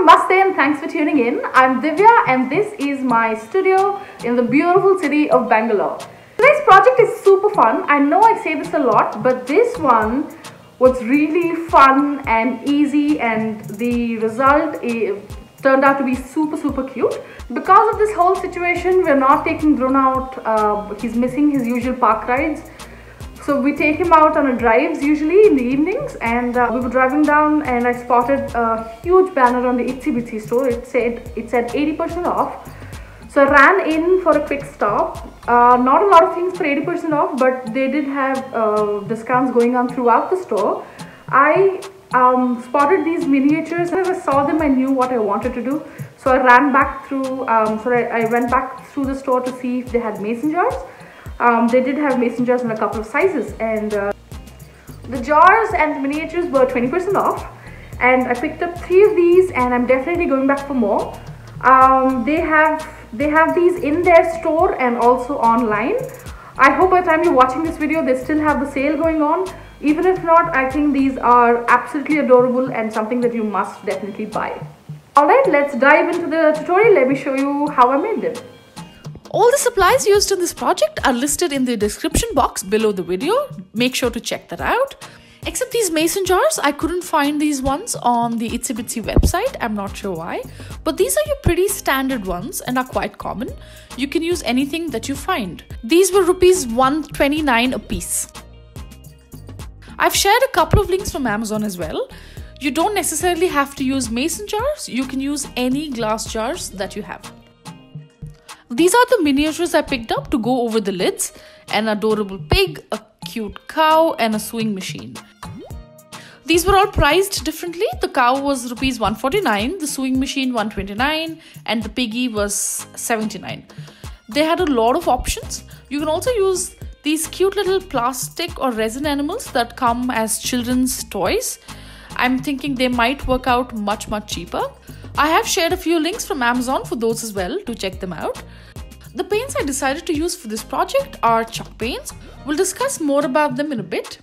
Namaste and thanks for tuning in. I'm Divya and this is my studio in the beautiful city of Bangalore. Today's project is super fun. I know I say this a lot, but this one was really fun and easy and the result turned out to be super super cute. Because of this whole situation, we're not taking Drone out. Uh, he's missing his usual park rides. So we take him out on a drives usually in the evenings and uh, we were driving down and I spotted a huge banner on the Itsy Bitsy store. It said it said 80% off. So I ran in for a quick stop. Uh, not a lot of things for 80% off, but they did have uh, discounts going on throughout the store. I um, spotted these miniatures. As I saw them, I knew what I wanted to do. So I ran back through, um, so I, I, went back through the store to see if they had mason jars. Um, they did have mason jars in a couple of sizes and uh, the jars and the miniatures were 20% off and I picked up three of these and I'm definitely going back for more. Um, they have they have these in their store and also online. I hope by the time you're watching this video, they still have the sale going on. Even if not, I think these are absolutely adorable and something that you must definitely buy. Alright, let's dive into the tutorial. Let me show you how I made them. All the supplies used in this project are listed in the description box below the video. Make sure to check that out. Except these mason jars, I couldn't find these ones on the Itsy Bitsy website. I'm not sure why. But these are your pretty standard ones and are quite common. You can use anything that you find. These were rupees 129 a piece. I've shared a couple of links from Amazon as well. You don't necessarily have to use mason jars, you can use any glass jars that you have. These are the miniatures I picked up to go over the lids an adorable pig, a cute cow, and a sewing machine. These were all priced differently. The cow was rupees 149, the sewing machine 129, and the piggy was 79. They had a lot of options. You can also use these cute little plastic or resin animals that come as children's toys. I'm thinking they might work out much much cheaper. I have shared a few links from Amazon for those as well to check them out. The paints I decided to use for this project are chalk paints. We'll discuss more about them in a bit.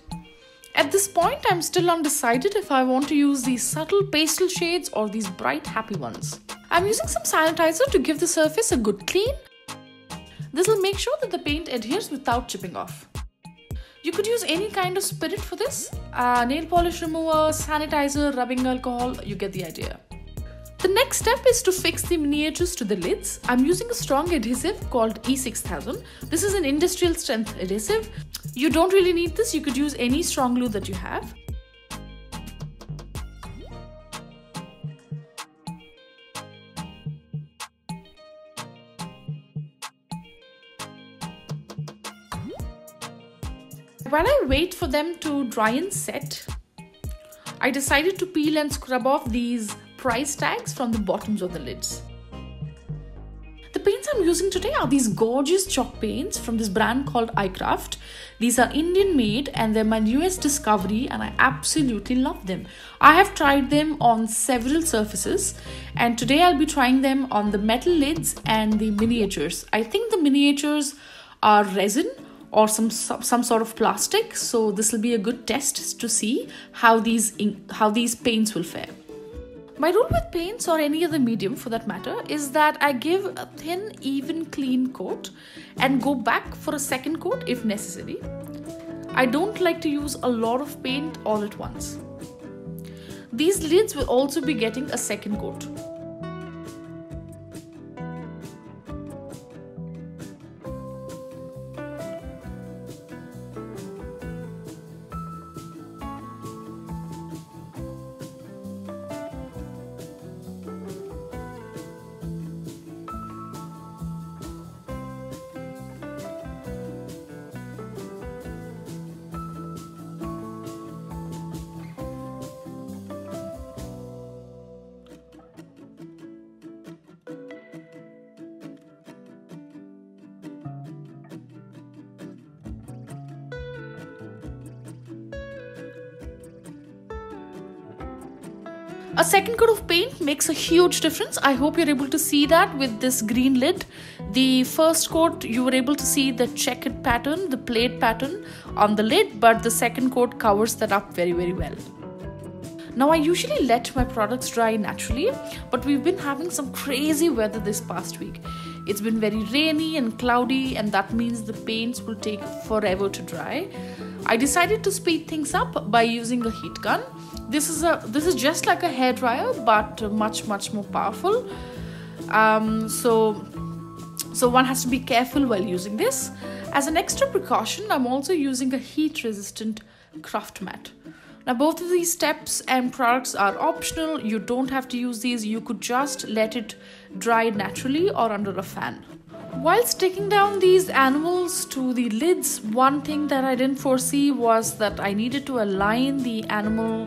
At this point, I'm still undecided if I want to use these subtle pastel shades or these bright happy ones. I'm using some sanitizer to give the surface a good clean. This will make sure that the paint adheres without chipping off. You could use any kind of spirit for this. Uh, nail polish remover, sanitizer, rubbing alcohol, you get the idea. The next step is to fix the miniatures to the lids. I'm using a strong adhesive called E6000. This is an industrial strength adhesive. You don't really need this, you could use any strong glue that you have. While I wait for them to dry and set, I decided to peel and scrub off these price tags from the bottoms of the lids. The paints I'm using today are these gorgeous chalk paints from this brand called iCraft. These are Indian made and they're my newest discovery and I absolutely love them. I have tried them on several surfaces and today I'll be trying them on the metal lids and the miniatures. I think the miniatures are resin or some some sort of plastic so this will be a good test to see how these how these paints will fare my rule with paints or any other medium for that matter is that I give a thin, even, clean coat and go back for a second coat if necessary. I don't like to use a lot of paint all at once. These lids will also be getting a second coat. A second coat of paint makes a huge difference. I hope you're able to see that with this green lid. The first coat, you were able to see the checkered pattern, the plate pattern on the lid, but the second coat covers that up very, very well. Now, I usually let my products dry naturally, but we've been having some crazy weather this past week. It's been very rainy and cloudy, and that means the paints will take forever to dry. I decided to speed things up by using a heat gun. This is a this is just like a hair dryer, but much much more powerful. Um, so so one has to be careful while using this. As an extra precaution, I'm also using a heat resistant craft mat. Now, both of these steps and products are optional. You don't have to use these, you could just let it dry naturally or under a fan. While sticking down these animals to the lids, one thing that I didn't foresee was that I needed to align the animal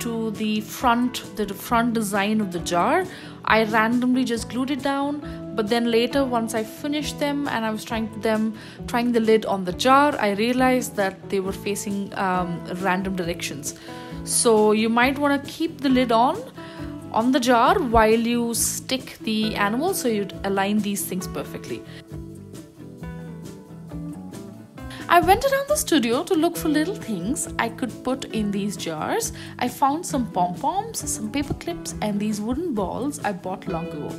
to the front the front design of the jar. I randomly just glued it down but then later once i finished them and i was trying them trying the lid on the jar i realized that they were facing um, random directions. So you might want to keep the lid on on the jar while you stick the animal so you'd align these things perfectly I went around the studio to look for little things I could put in these jars. I found some pom poms, some paper clips, and these wooden balls I bought long ago.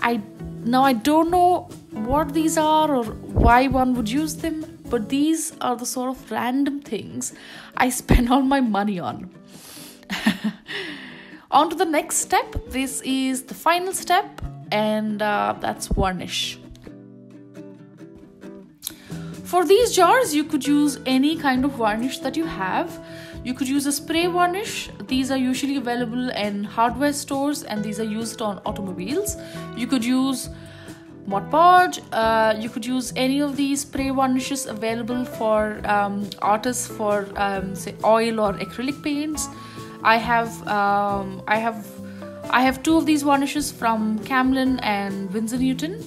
I now I don't know what these are or why one would use them, but these are the sort of random things I spend all my money on. On to the next step. This is the final step, and uh, that's varnish. For these jars, you could use any kind of varnish that you have. You could use a spray varnish. These are usually available in hardware stores and these are used on automobiles. You could use Mod Podge. Uh, you could use any of these spray varnishes available for um, artists for um, say oil or acrylic paints. I have um, I have I have two of these varnishes from Camlin and Winsor Newton.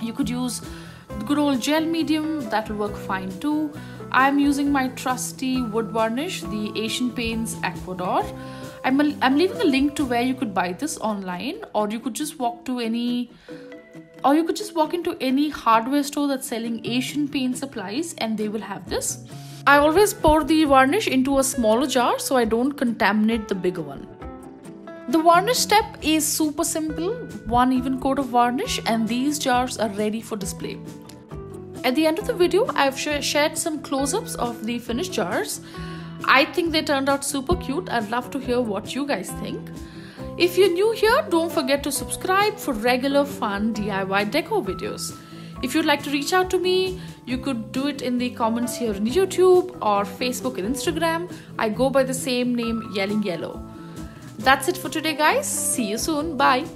You could use good old gel medium that will work fine too. I'm using my trusty wood varnish the asian paints Aquadur. I'm, a, I'm leaving a link to where you could buy this online or you could just walk to any or you could just walk into any hardware store that's selling asian paint supplies and they will have this i always pour the varnish into a smaller jar so i don't contaminate the bigger one the varnish step is super simple one even coat of varnish and these jars are ready for display at the end of the video, I've sh shared some close-ups of the finished jars. I think they turned out super cute. I'd love to hear what you guys think. If you're new here, don't forget to subscribe for regular fun DIY deco videos. If you'd like to reach out to me, you could do it in the comments here on YouTube or Facebook and Instagram. I go by the same name, Yelling Yellow. That's it for today, guys. See you soon. Bye.